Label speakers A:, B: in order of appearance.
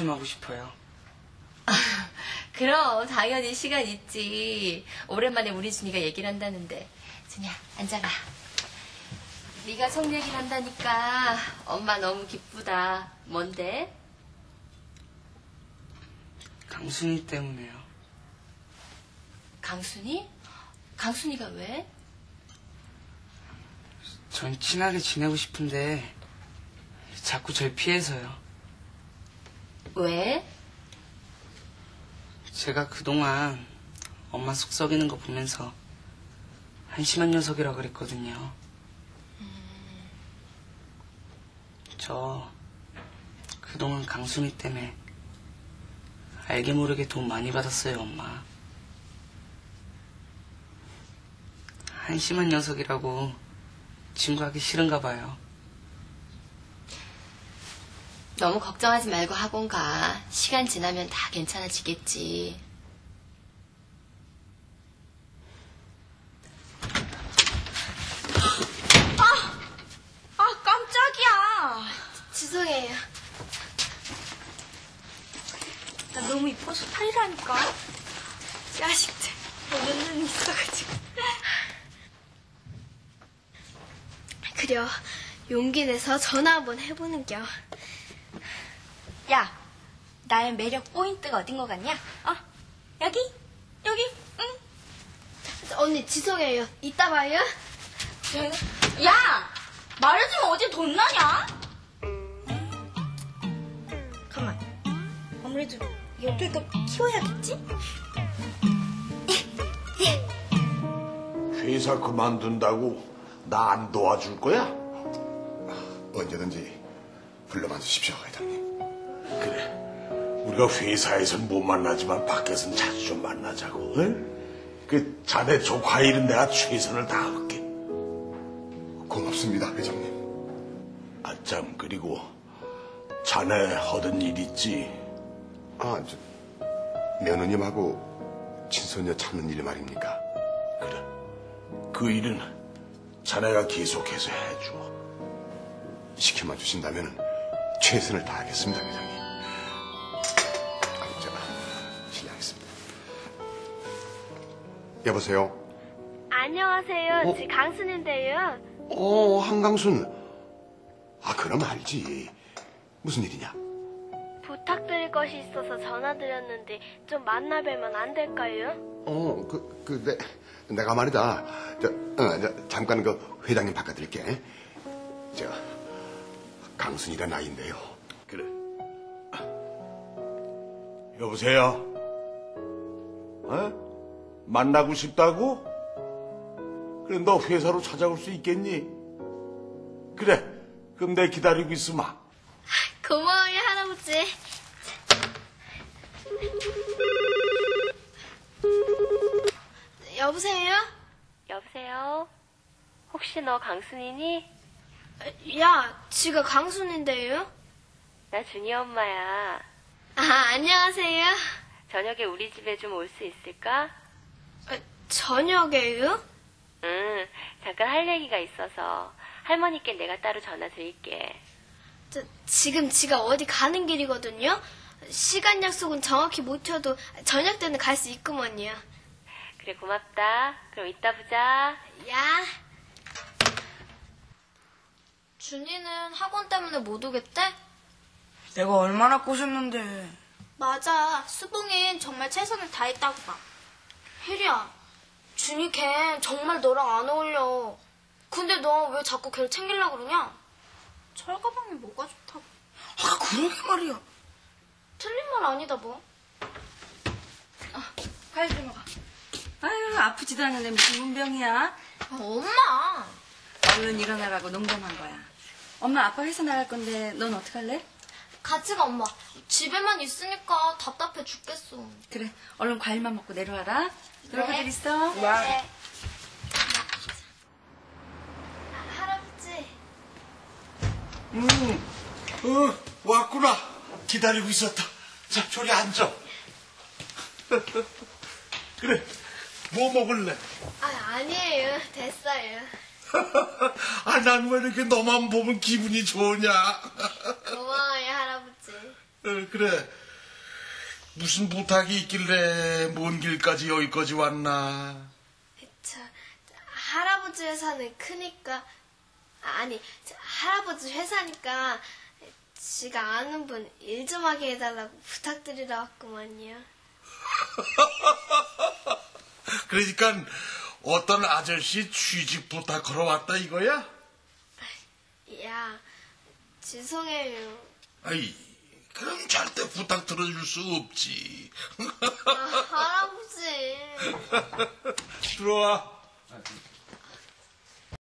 A: 좀 하고 싶어요.
B: 그럼 당연히 시간 있지. 오랜만에 우리 준이가 얘기를 한다는데. 준이야, 앉아봐. 네가 속 얘기를 한다니까 엄마 너무 기쁘다. 뭔데?
A: 강순이 때문에요.
B: 강순이? 강순이가 왜?
A: 전 친하게 지내고 싶은데 자꾸 절 피해서요.
B: 왜?
A: 제가 그동안 엄마 속 썩이는 거 보면서 한심한 녀석이라 그랬거든요. 저 그동안 강순이 때문에 알게 모르게 돈 많이 받았어요, 엄마. 한심한 녀석이라고 친구하기 싫은가 봐요.
B: 너무 걱정하지 말고 학원 가. 시간 지나면 다 괜찮아지겠지.
C: 아, 깜짝이야.
B: 죄송해요.
C: 나 너무 이뻐서 탈이라니까. 자식들. 몇 눈이 있어가지고.
D: 그려 용기 내서 전화 한번 해보는 겨.
C: 야, 나의 매력 포인트가 어딘 것 같냐? 어? 여기? 여기? 응?
D: 언니 지성해요. 이따 봐요.
C: 야! 말해주면 어디 돈 나냐? 가만. 아무래도 옆에 거 키워야겠지?
E: 회사 그만둔다고 나 안 도와줄 거야?
F: 언제든지 불러만 주십시오, 회장님.
E: 그래. 우리가 회사에선 못 만나지만 밖에선 자주 좀 만나자고. 응? 그 자네 조카 일은 내가 최선을 다할게.
F: 고맙습니다, 회장님.
E: 아참 그리고 자네 하던 일 있지?
F: 아, 저, 며느님하고 친손녀 찾는 일 말입니까?
E: 그래. 그 일은 자네가 계속해서 해줘.
F: 시켜만 주신다면 최선을 다하겠습니다, 회장님. 여보세요?
D: 안녕하세요.
F: 어?
D: 지 강순인데요.
F: 어, 한강순. 아, 그럼 알지. 무슨 일이냐?
D: 부탁드릴 것이 있어서 전화드렸는데 좀 만나 뵈면 안 될까요?
F: 어, 그, 그, 내, 내가 말이다. 저, 어, 저, 잠깐 그 회장님 바꿔드릴게. 저, 강순이란 아이인데요.
E: 그래. 여보세요? 어? 만나고 싶다고? 그래, 너 회사로 찾아올 수 있겠니? 그래, 그럼 내 기다리고 있으마.
D: 고마워요, 할아버지. 여보세요?
B: 여보세요? 혹시 너 강순이니?
D: 야, 지가 강순인데요?
B: 나 준이 엄마야.
D: 아, 안녕하세요.
B: 저녁에 우리 집에 좀 올 수 있을까?
D: 아, 저녁에요?
B: 응, 잠깐 할 얘기가 있어서 할머니께 내가 따로 전화 드릴게.
D: 저, 지금 지가 어디 가는 길이거든요? 시간 약속은 정확히 못 쳐도 저녁 때는 갈 수 있구먼요.
B: 그래, 고맙다. 그럼 이따 보자.
D: 야. 준이는 학원 때문에 못 오겠대?
A: 내가 얼마나 꼬셨는데.
D: 맞아. 수봉인 정말 최선을 다했다고 봐. 혜리야, 준이 걔 정말 너랑 안 어울려. 근데 너 왜 자꾸 걔를 챙기려고 그러냐? 철 가방이 뭐가 좋다고.
A: 아, 그러게 말이야.
D: 틀린 말 아니다 뭐.
G: 과일 좀 먹어. 아유, 아프지도 않은데 무슨 문병이야?
D: 엄마!
G: 얼른 일어나라고 농담한 거야. 엄마 아빠 회사 나갈 건데 넌 어떡할래?
D: 같이 가, 엄마. 집에만 있으니까 답답해 죽겠어.
G: 그래, 얼른 과일만 먹고 내려와라. 여러분들 있어?
D: 네. 할아버지.
E: 음, 어, 왔구나. 기다리고 있었다. 자, 저리 앉아. 그래, 뭐 먹을래?
D: 아, 아니에요. 됐어요.
E: 아, 난 왜 이렇게 너만 보면 기분이 좋으냐?
D: 고마워요, 할아버지.
E: 어, 그래. 무슨 부탁이 있길래 먼 길까지 여기까지 왔나?
D: 저, 할아버지 회사는 크니까 아니 저 할아버지 회사니까 지가 아는 분 일 좀 하게 해달라고 부탁드리러 왔구만요.
E: 그러니까 어떤 아저씨 취직 부탁하러 왔다 이거야?
D: 야 죄송해요.
E: 아이, 절대 부탁 들어줄 수 없지.
D: 아, 할아버지.
E: 들어와.